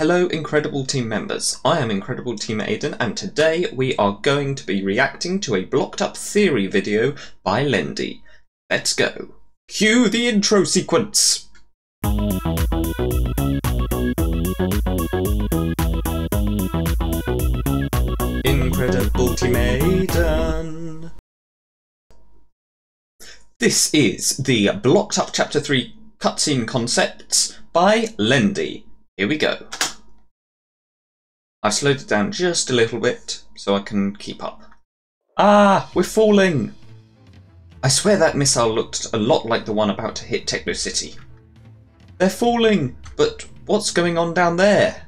Hello Incredible Team members, I am Incredible Team Aidan and today we are going to be reacting to a blocked up theory video by Lindy. Let's go. Cue the intro sequence! Incredible Team Aidan. This is the blocked up chapter 3 cutscene concepts by Lendy. Here we go. I've slowed it down just a little bit so I can keep up. Ah, we're falling! I swear that missile looked a lot like the one about to hit Techno City. They're falling, but what's going on down there?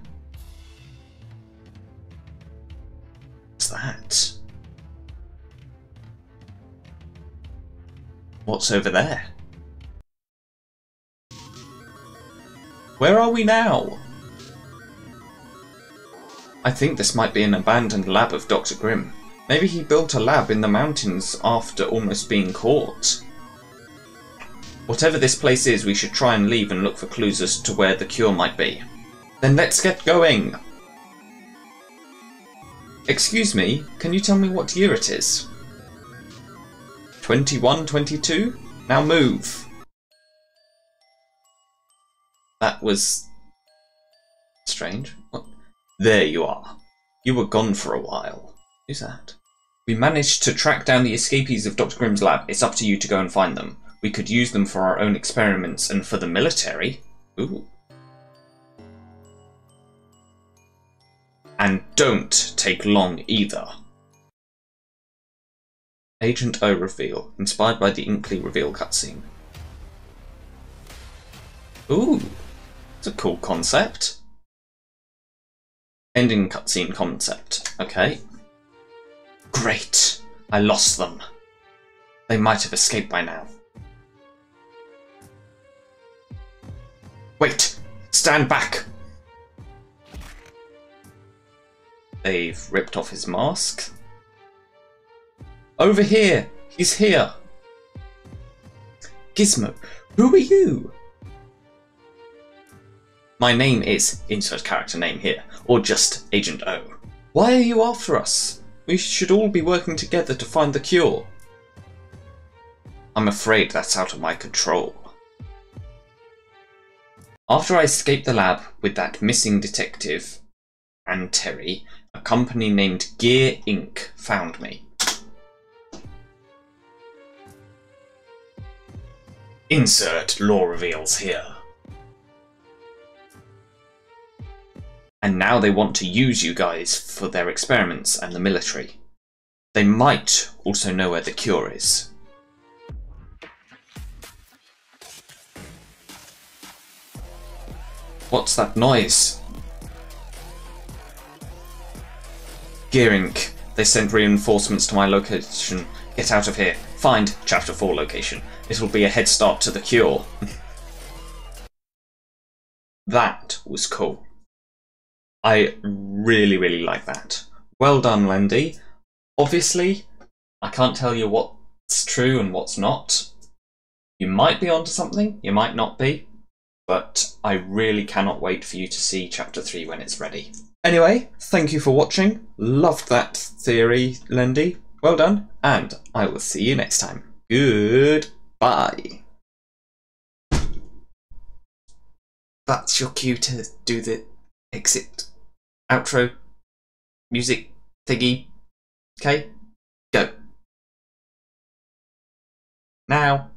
What's that? What's over there? Where are we now? I think this might be an abandoned lab of Dr. Grimm. Maybe he built a lab in the mountains after almost being caught. Whatever this place is, we should try and leave and look for clues as to where the cure might be. Then let's get going! Excuse me, can you tell me what year it is? 2122? Now move! That was... strange. There you are. You were gone for a while. Who's that? We managed to track down the escapees of Dr. Grimm's lab. It's up to you to go and find them. We could use them for our own experiments and for the military. Ooh. And don't take long either. Agent O reveal, inspired by the Inkley reveal cutscene. Ooh, it's a cool concept. Ending cutscene concept. Okay. Great! I lost them. They might have escaped by now. Wait! Stand back! They've ripped off his mask. Over here! He's here! Gizmo, who are you? My name is insert character name here, or just Agent O. Why are you after us? We should all be working together to find the cure. I'm afraid that's out of my control. After I escaped the lab with that missing detective and Terry, a company named Gear Inc. found me. Insert law reveals here. And now they want to use you guys for their experiments and the military. They might also know where the cure is. What's that noise? Gear Inc. They sent reinforcements to my location. Get out of here. Find Chapter 4 location. It'll be a head start to the cure. that was cool. I really, really like that. Well done, Lendy. Obviously, I can't tell you what's true and what's not. You might be onto something, you might not be, but I really cannot wait for you to see Chapter 3 when it's ready. Anyway, thank you for watching. Loved that theory, Lendy. Well done, and I will see you next time. Goodbye. That's your cue to do the exit outro, music thingy. Okay, go. Now.